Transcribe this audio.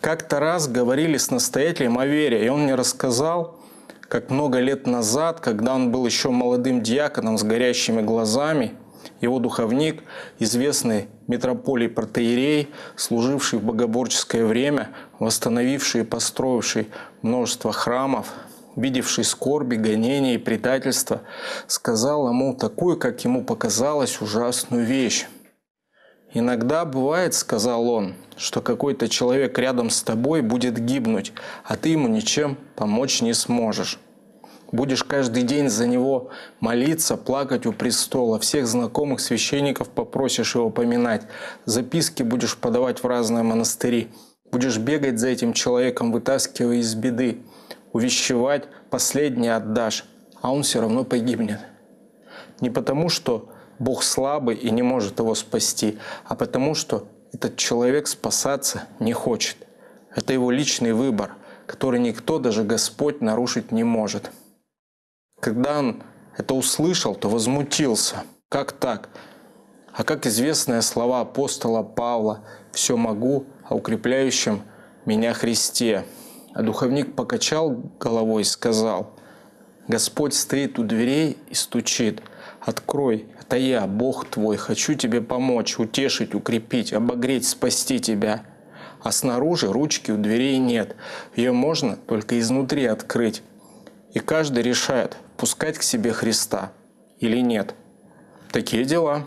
Как-то раз говорили с настоятелем о вере, и он мне рассказал, как много лет назад, когда он был еще молодым диаконом с горящими глазами, его духовник, известный митрополий протеерей, служивший в богоборческое время, восстановивший и построивший множество храмов, видевший скорби, гонения и предательства, сказал ему такую, как ему показалось, ужасную вещь. «Иногда бывает, — сказал он, — что какой-то человек рядом с тобой будет гибнуть, а ты ему ничем помочь не сможешь. Будешь каждый день за него молиться, плакать у престола, всех знакомых священников попросишь его поминать, записки будешь подавать в разные монастыри, будешь бегать за этим человеком, вытаскивая из беды, увещевать, последнее отдашь, а он все равно погибнет. Не потому, что Бог слабый и не может его спасти, а потому что этот человек спасаться не хочет. Это его личный выбор, который никто, даже Господь, нарушить не может. Когда он это услышал, то возмутился. Как так? А как известные слова апостола Павла «все могу, а укрепляющим меня Христе». А духовник покачал головой и сказал, «Господь стоит у дверей и стучит. Открой, это я, Бог твой, хочу тебе помочь, утешить, укрепить, обогреть, спасти тебя. А снаружи ручки у дверей нет. Ее можно только изнутри открыть. И каждый решает, пускать к себе Христа или нет. Такие дела.